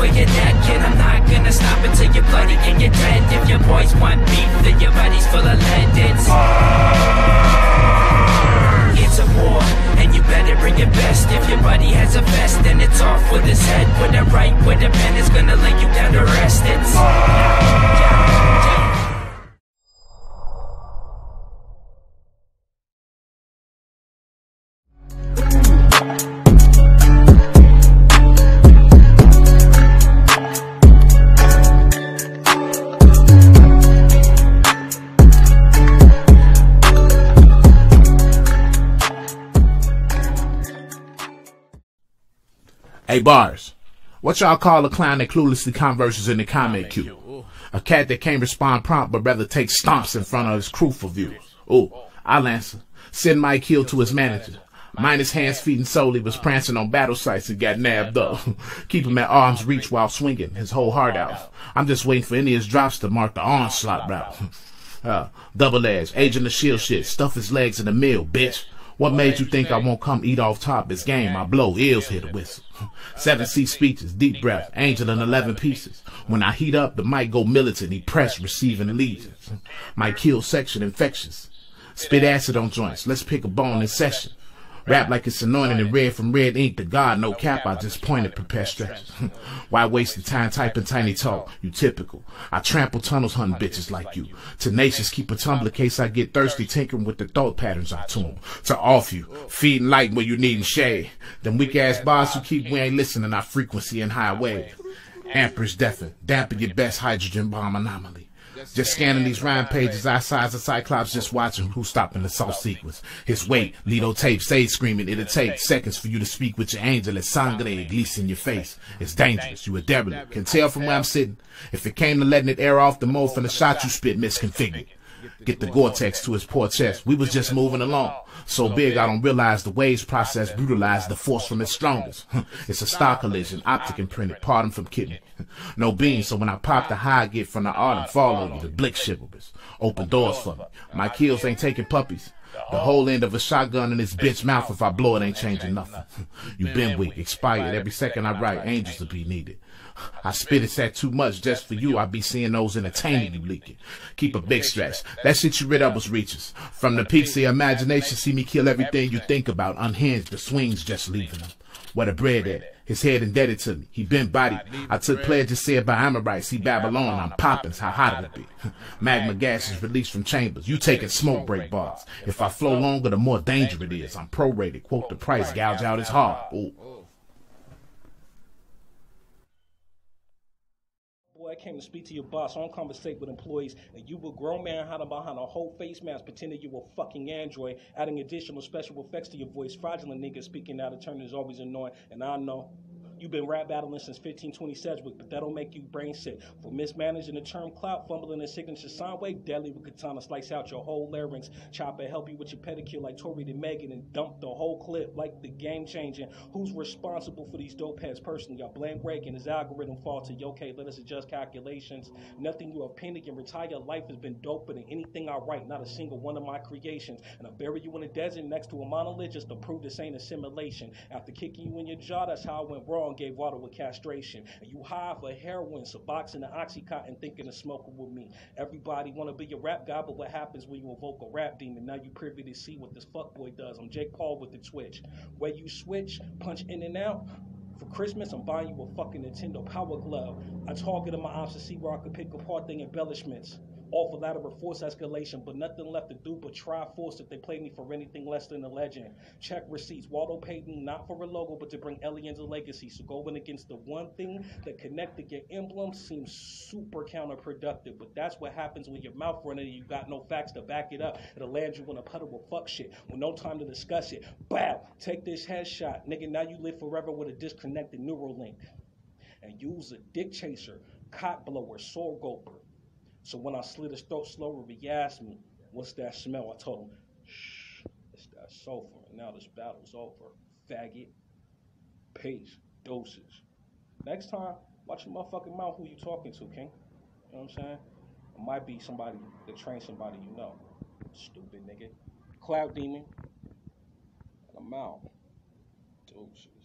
for your neck And I'm not gonna stop until you're bloody and you're dead. If your boys want beef, then your body's full of lead. It's... Hey, bars. What y'all call a clown that cluelessly converses in the comment queue? A cat that can't respond prompt but rather takes stomps in front of his crew for views. Ooh, I'll answer. Send Mykill to his manager. Minus hands, feet, and soul, he was prancing on battle sites and got nabbed up. Keep him at arm's reach while swinging his whole heart out. I'm just waiting for any of his drops to mark the onslaught route. Uh, double edge, agent of shield shit, stuff his legs in the mill, bitch. What made you think I won't come eat off top his game? I blow eels hit a whistle. Seven C speeches, deep breath, angel in eleven pieces. When I heat up, the mic go militant, he press, receiving allegiance. My kill section infectious. Spit acid on joints, let's pick a bone in session. Rap like it's anointed in red from red ink to God, no cap, I just pointed prepare stretches. Why waste the time typing tiny talk? You typical. I trample tunnels hunting bitches like you. Tenacious, keep a tumbler case I get thirsty, tinkering with the thought patterns I tune. To off you, feeding light where you needin' shade. Them weak ass bars who keep we ain't listening our frequency and high wave. Amperage deafen, dampen your best hydrogen bomb anomaly. Just scanning these rhyme pages, I size the Cyclops just watching who's stopping the salt sequence. His weight, Lido tape, stage screaming, it'll take seconds for you to speak with your angel as sangre glees in your face. It's dangerous, you a derelict. Can tell from where I'm sitting. If it came to letting it air off the mo from the shot you spit misconfigured. Get the Gore-Tex to his poor chest. We was just moving along. So big I don't realize the waves process brutalized the force from its strongest. it's a star collision, optic imprinted, pardon from kidney. no beam, so when I pop the high I get from the art and fall the blick shivers. Open doors for me. My kills ain't taking puppies. The whole end of a shotgun in this bitch mouth if I blow it ain't changing nothing. you been weak, expired. Every second I write, angels to be needed. I spit it at too much just for you. I be seeing those entertaining you leaking. Keep a big stretch. That shit you read up was reaches. From the peaks of your imagination, see me kill everything you think about. Unhinged, the swings just leaving them. Where the bread at? His head indebted to me. He been bodied. I took pledge pledges said by Amorites. He Babylon. I'm poppins. How hot it'll be? Magma gas is released from chambers. You taking smoke break bars. If I flow longer, the more danger it is. I'm prorated. Quote the price. Gouge out his heart. Ooh. Boy, I came to speak to your boss. Don't conversate with employees. And you a grown man hiding behind a whole face mask pretending you a fucking android, adding additional special effects to your voice. Fraudulent nigga speaking out of turn is always annoying. And I know You've been rap battling since 1520 Sedgwick, but that'll make you brain sick. For mismanaging the term clout, fumbling the signature sound wave, deadly with katana slice out your whole larynx. Chopper help you with your pedicure like Tory to Megan and dump the whole clip like the game changing. Who's responsible for these dope heads personally? I blame Reagan, his algorithm faulty. Okay, let us adjust calculations. Nothing you opinion can retire. Your life has been doper than anything I write, not a single one of my creations. And I bury you in a desert next to a monolith just to prove this ain't a simulation. After kicking you in your jaw, that's how I went wrong gave water with castration. And you high for heroin, Suboxone and Oxycontin thinking of smoking with me. Everybody want to be a rap guy, but what happens when you invoke a rap demon? Now you privy to see what this fuckboy does. I'm Jake Paul with the Twitch. Where you switch, punch in and out. For Christmas, I'm buying you a fucking Nintendo Power Glove. I targeted my ops to see where I could pick apart the embellishments off of force escalation, but nothing left to do but try force if they play me for anything less than a legend. Check receipts. Waldo paid me not for a logo, but to bring aliens a legacy. So going against the one thing that connected your emblem seems super counterproductive. But that's what happens when your mouth running and you got no facts to back it up. It'll land you in a puddle of fuck shit with no time to discuss it. Bow! Take this headshot. Nigga, now you live forever with a disconnected neural link. And use a dick chaser, cock blower, soul gulper so when I slit his throat slower, he asked me, What's that smell? I told him, Shh, it's that sulfur. And now this battle's over. Faggot. Peace. Doses. Next time, watch your motherfucking mouth who you talking to, King. You know what I'm saying? It might be somebody that trains somebody you know. Stupid nigga. Cloud demon. And I'm out. Doses.